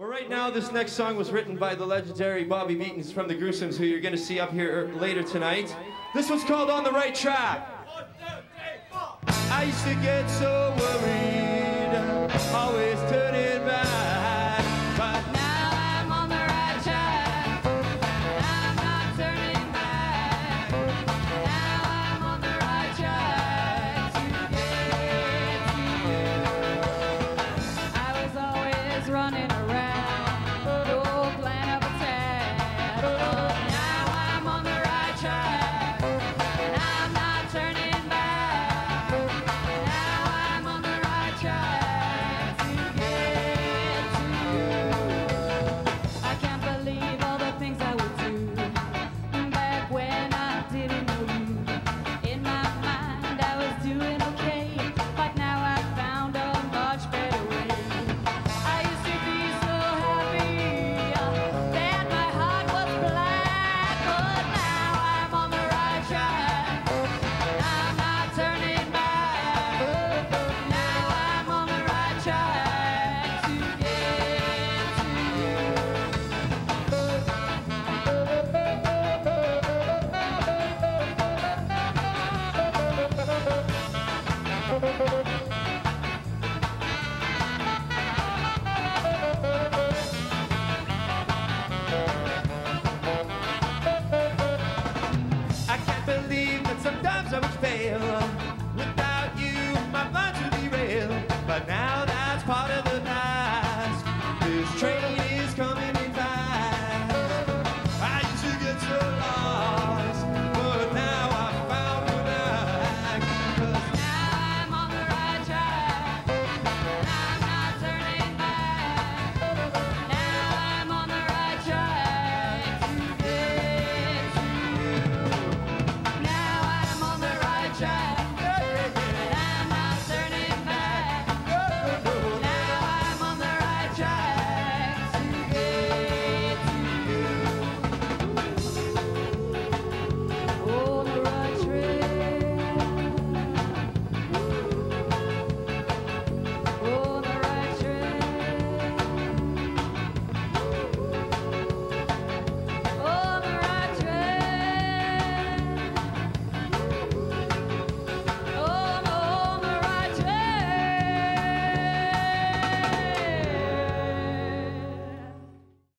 Well, right now, this next song was written by the legendary Bobby Beatons from the Gruesomes, who you're going to see up here er, later tonight. This one's called On the Right Track. I used to get so worried, always turning.